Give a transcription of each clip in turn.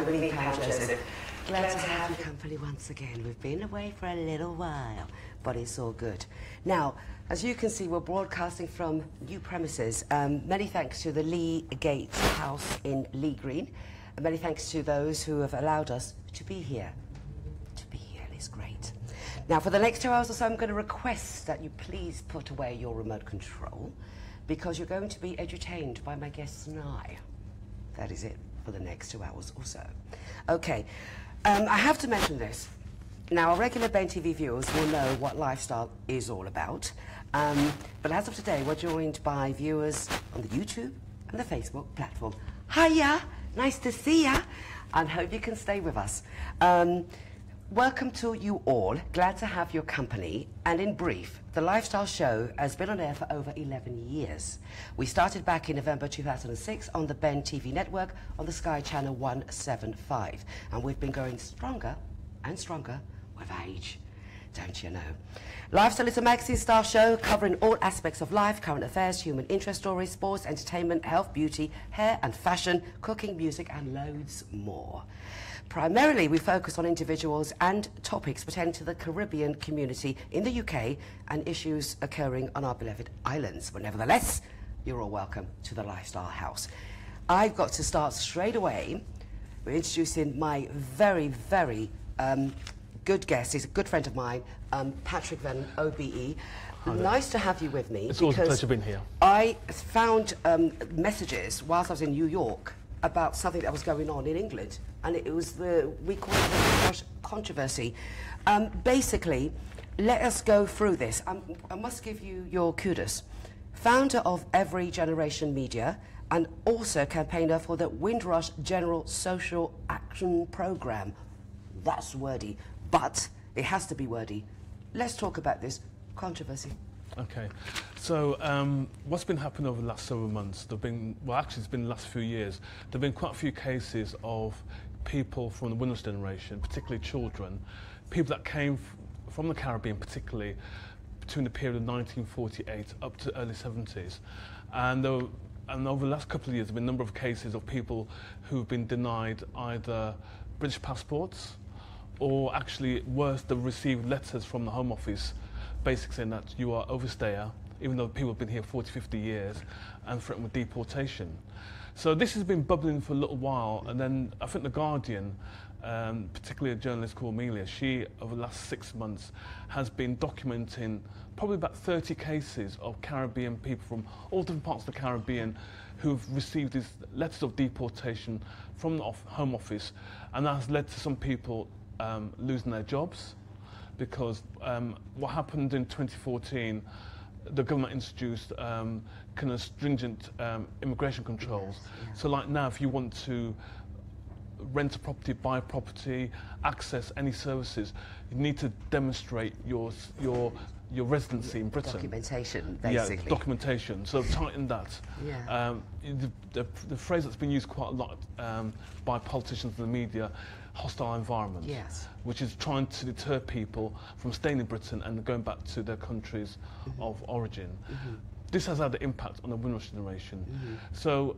Lifestyle show with me, Pam Joseph. Glad to have your company once again. We've been away for a little while, but it's all good. Now, as you can see, we're broadcasting from new premises. Um, many thanks to the Lee Gates House in Lee Green. And many thanks to those who have allowed us to be here. To be here is great. Now, for the next two hours or so, I'm going to request that you please put away your remote control because you're going to be entertained by my guests and I. That is it for the next two hours or so. Okay, um, I have to mention this. Now, our regular Ben TV viewers will know what lifestyle is all about. Um, but as of today, we're joined by viewers on the YouTube and the Facebook platform. Hiya, nice to see ya, and hope you can stay with us. Um, welcome to you all. Glad to have your company. And in brief, the Lifestyle Show has been on air for over 11 years. We started back in November 2006 on the Ben TV network on the Sky Channel 175. And we've been growing stronger and stronger with age. Don't you know? Lifestyle is a magazine style show covering all aspects of life, current affairs, human interest stories, sports, entertainment, health, beauty, hair and fashion, cooking, music and loads more. Primarily, we focus on individuals and topics pertaining to the Caribbean community in the UK and issues occurring on our beloved islands. But nevertheless, you're all welcome to the Lifestyle House. I've got to start straight away with introducing my very, very um, good guest. He's a good friend of mine, um, Patrick Vernon, OBE. Nice to have you with me. It's always a pleasure being here. I found um, messages whilst I was in New York about something that was going on in England, and it was the we call it the controversy. Um, basically, let us go through this. Um, I must give you your kudos. Founder of Every Generation Media and also campaigner for the Windrush General Social Action Programme. That's wordy, but it has to be wordy. Let's talk about this controversy. Okay, so um, what's been happening over the last several months? There've been, well, actually, it's been the last few years. There've been quite a few cases of people from the Windrush generation, particularly children, people that came from the Caribbean, particularly between the period of 1948 up to early 70s, and there, and over the last couple of years, there have been a number of cases of people who've been denied either British passports or actually worse, they've received letters from the Home Office basically saying that you are overstayer, even though people have been here 40, 50 years, and threatened with deportation. So this has been bubbling for a little while, and then I think The Guardian, um, particularly a journalist called Amelia, she, over the last six months, has been documenting probably about 30 cases of Caribbean people from all different parts of the Caribbean who've received these letters of deportation from the Home Office, and that has led to some people um, losing their jobs because um, what happened in 2014, the government introduced um, kind of stringent um, immigration controls. Yes, yeah. So like now, if you want to rent a property, buy a property, access any services, you need to demonstrate your your your residency in Britain. Documentation, basically. Yeah, documentation. So tighten that. Yeah. Um, the, the, the phrase that's been used quite a lot um, by politicians and the media hostile environment, yes. which is trying to deter people from staying in Britain and going back to their countries mm -hmm. of origin. Mm -hmm. This has had an impact on the Windrush generation. Mm -hmm. So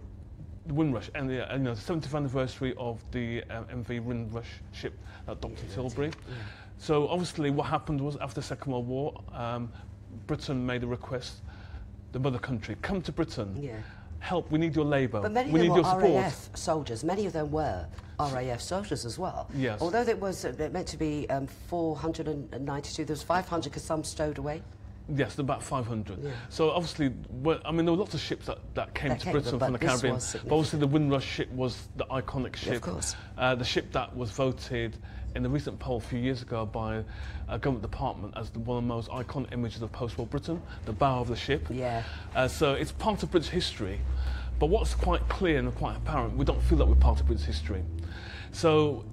the Windrush and the, uh, you know, the 70th anniversary of the um, MV Windrush ship at Dr. Yeah, Tilbury. Yeah. So obviously what happened was after the Second World War, um, Britain made a request, the mother country, come to Britain. Yeah help, we need your labour. We of them need were your support. RAF soldiers, many of them were RAF soldiers as well. Yes. Although it was uh, meant to be um, 492, there was 500 because some stowed away. Yes, about 500. Yeah. So obviously, well, I mean, there were lots of ships that, that came that to came Britain from the Caribbean. But obviously, the Windrush ship was the iconic ship. Of course. Uh, the ship that was voted in the recent poll a few years ago by a government department as the, one of the most iconic images of post-war Britain, the bow of the ship. Yeah. Uh, so it's part of British history. But what's quite clear and quite apparent, we don't feel that we're part of British history. So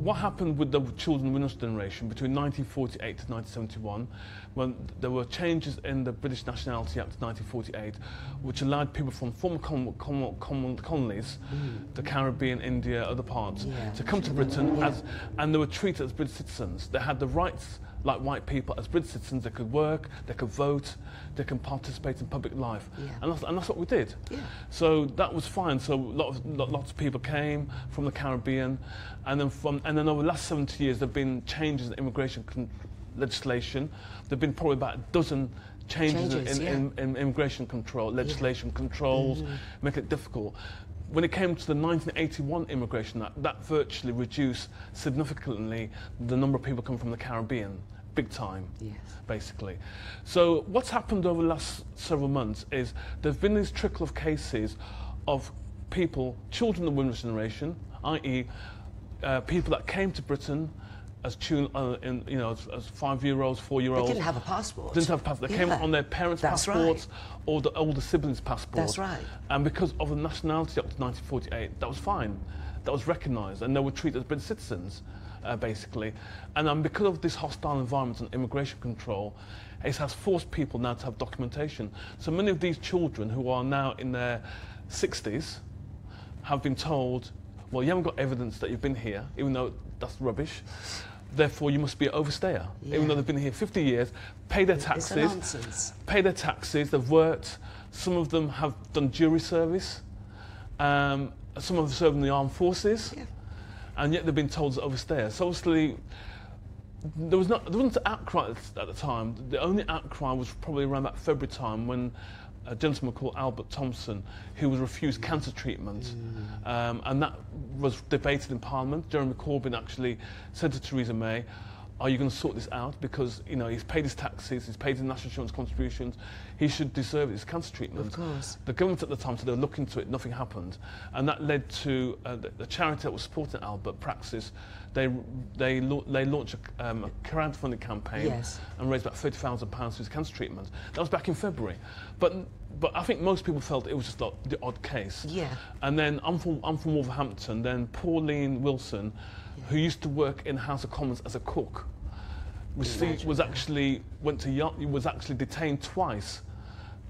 what happened with the children Windrush generation between 1948 to 1971 when there were changes in the British Nationality Act of 1948 which allowed people from former Commonwealth, Commonwealth colonies, mm. the Caribbean, India, other parts, yeah, to come to Britain as, and they were treated as British citizens. They had the rights like white people as British citizens. They could work, they could vote, they can participate in public life, Yeah. and, that's, and that's what we did. Yeah. So that was fine. So lot of, lot, lots of people came from the Caribbean, and then from and then over the last 70 years, there've been changes in immigration legislation. There've been probably about a dozen changes, Changes, in, yeah. in, in immigration control, legislation controls, mm-hmm. make it difficult. When it came to the 1981 Immigration Act, that virtually reduced significantly the number of people coming from the Caribbean, big time Yes. basically. So what's happened over the last several months is there's been this trickle of cases of people, children of the Windrush generation, i.e., uh, people that came to Britain as children, uh, in, you know, as, as five-year-olds, four-year-olds. They didn't have a passport. Didn't have passports. They came on their parents' That's passports or the older siblings' passports. That's right. And because of the nationality up to 1948, that was fine. That was recognised, and they were treated as British citizens, uh, basically. And um, because of this hostile environment and immigration control, it has forced people now to have documentation. So many of these children who are now in their 60s have been told, well, you haven't got evidence that you've been here, even though that's rubbish. Therefore, you must be an overstayer, Yeah. even though they've been here 50 years, pay their taxes, pay their taxes, they've worked. Some of them have done jury service. Um, some have served in the armed forces. Yeah. And yet they've been told to overstay. So obviously, there was not there wasn't an outcry at the time. The only outcry was probably around that February time when a gentleman called Albert Thompson, who was refused cancer treatment, um, and that was debated in Parliament. Jeremy Corbyn actually said to Theresa May, "Are you going to sort this out? Because you know he's paid his taxes, he's paid his national insurance contributions, he should deserve his cancer treatment." Of course. The government at the time said they would looking into it, nothing happened. And that led to uh, the, the charity that was supporting Albert, Praxis, they, they, they launched a, um, a crowdfunding campaign Yes. and raised about £30,000 for his cancer treatment. That was back in February. But, but I think most people felt it was just like the odd case. Yeah. And then I'm from, I'm from Wolverhampton, then Pauline Wilson, who used to work in the House of Commons as a cook, received, was actually, went to, was actually detained twice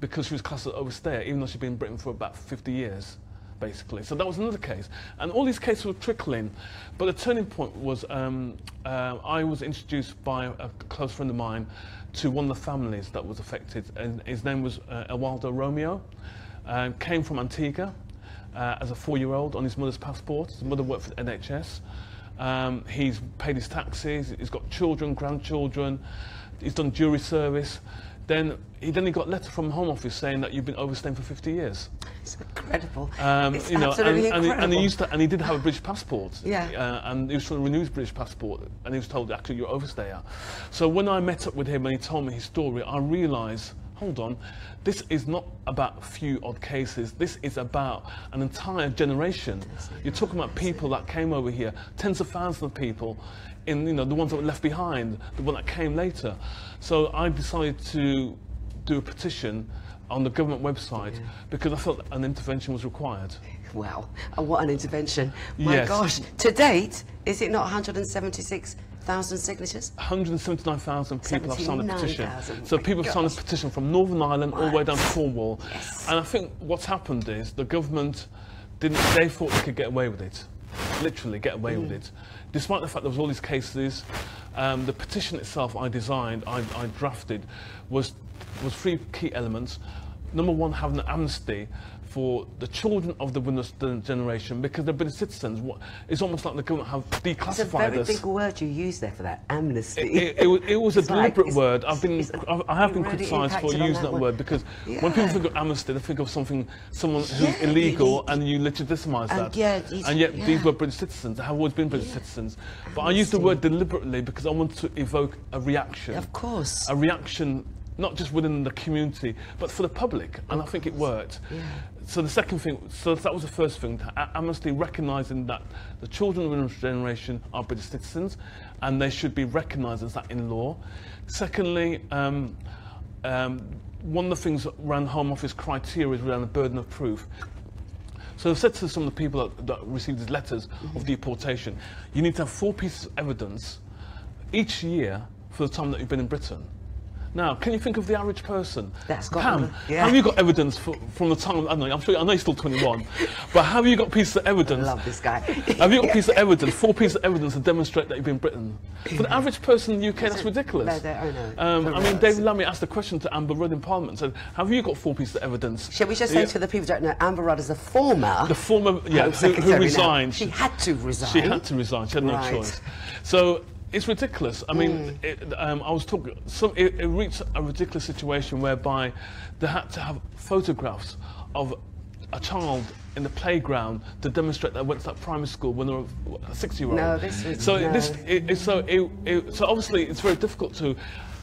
because she was classed as overstayer, even though she'd been in Britain for about 50 years, basically. So that was another case. And all these cases were trickling. But the turning point was um, uh, I was introduced by a close friend of mine to one of the families that was affected. And his name was uh, Elwaldo Romeo. Um, came from Antigua uh, as a four-year-old on his mother's passport. His mother worked for the NHS. Um, he's paid his taxes. He's got children, grandchildren. He's done jury service. Then he then he got a letter from Home Office saying that you've been overstaying for 50 years. It's incredible. Um, it's you know, and, absolutely and, he, incredible. and he used to, and he did have a British passport. Yeah. Uh, and he was trying to renew his British passport, and he was told actually you're overstayer. So when I met up with him and he told me his story, I realised, hold on, this is not about a few odd cases. This is about an entire generation. You're talking about people that came over here, tens of thousands of people, in you know the ones that were left behind, the one that came later. So I decided to do a petition on the government website because I felt an intervention was required. Wow, and uh, what an intervention. My Yes. gosh, to date, is it not 176,000 signatures? 179,000 people have signed a petition. 79,000, So my people have signed a petition from Northern Ireland all the way down to Cornwall. Yes. And I think what's happened is the government didn't, they thought they could get away with it. Literally get away Mm. with it. Despite the fact there was all these cases, um, the petition itself I designed, I, I drafted, was, was three key elements. Number one, having an amnesty for the children of the Windrush generation because they've been citizens. It's almost like the government have It's a declassified very us. big word you use there for that, amnesty. It, it, was- it was a It's like- deliberate word. I've been, it's- I I have been really criticised for using that that word because when people think of amnesty, they think of something, someone who's Yeah, illegal, and you legitimise that. yeah, and yet these were British citizens. They have always been British citizens. But I used the word deliberately because I want to evoke a reaction. Of course. A reaction. Not just within the community, but for the public, and I think it worked. Yeah. So the second thing, so that was the first thing, Amnesty recognising that the children of the Windrush generation are British citizens and they should be recognised as that in law. Secondly, um, um, one of the things around Home Office criteria is around the burden of proof. So I've said to some of the people that, that received these letters of deportation, you need to have four pieces of evidence each year for the time that you've been in Britain. Now, can you think of the average person? That's got Pam, yeah. have you got evidence for, from the time? I know. I'm sure. I know you're still 21, but have you got pieces of evidence? I love this guy. Have you got pieces of evidence, four pieces of evidence to demonstrate that you've been in Britain? For the average person in the UK, that's ridiculous. No, they- I. Um, I mean. David Lammy asked the question to Amber Rudd in Parliament. Said, "Have you got four pieces of evidence?" Shall we just say Yeah. to the people who don't know, Amber Rudd is a former the former, yeah, who, who now. resigned. She had to resign. She had to resign. She had no choice. So it's ridiculous. I mean, Mm. it, um, I was talking. Some, it, it reached a ridiculous situation whereby they had to have photographs of a child in the playground to demonstrate that went to that primary school when they were a six-year-old. No, this was- so no. this. It, it, so it, it, so obviously it's very difficult to.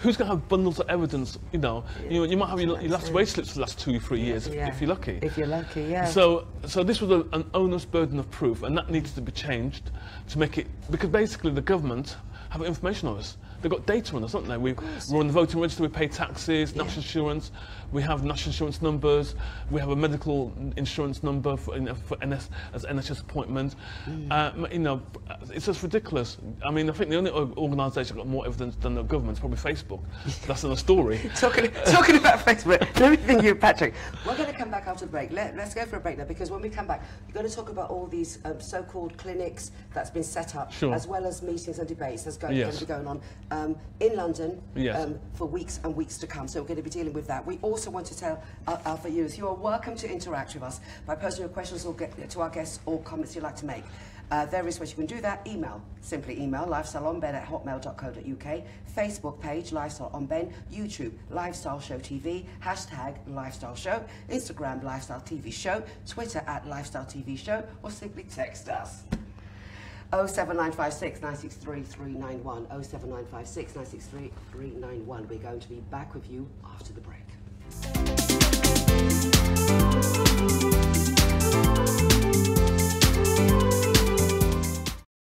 Who's going to have bundles of evidence? You know, you, you might have your, your last wage slips for the last two, or three years if, if you're lucky. If you're lucky, yeah. So, so this was a, an onerous burden of proof, and that needs to be changed to make it because basically the government have information on us. They've got data on us, haven't they? We, we're on the voting register. We pay taxes, national insurance. We have national insurance numbers. We have a medical insurance number for, you know, for NS, as NHS appointment. Mm. Uh, you know, it's just ridiculous. I mean, I think the only organisation that got more evidence than the government is probably Facebook. That's another story. talking, talking about Facebook, let me think you, Patrick. We're going to come back after the break. Let, us go for a break now because when we come back, we're going to talk about all these um, so-called clinics that's been set up, Sure. as well as meetings and debates that's going, Yes. going to be going on um, in London Yes. um, for weeks and weeks to come. So we're going to be dealing with that. We also want to tell our, our viewers you are welcome to interact with us by posting your questions or get to our guests or comments you'd like to make. Uh, various ways you can do that. Email, simply email lifestyleonben at hotmail.co.uk. Facebook page, Lifestyle on Ben. YouTube, Lifestyle Show TV. Hashtag Lifestyle Show. Instagram, Lifestyle TV Show. Twitter at Lifestyle TV Show. Or simply text us. 07956 963 391. 07956 963 391. We're going to be back with you after the break.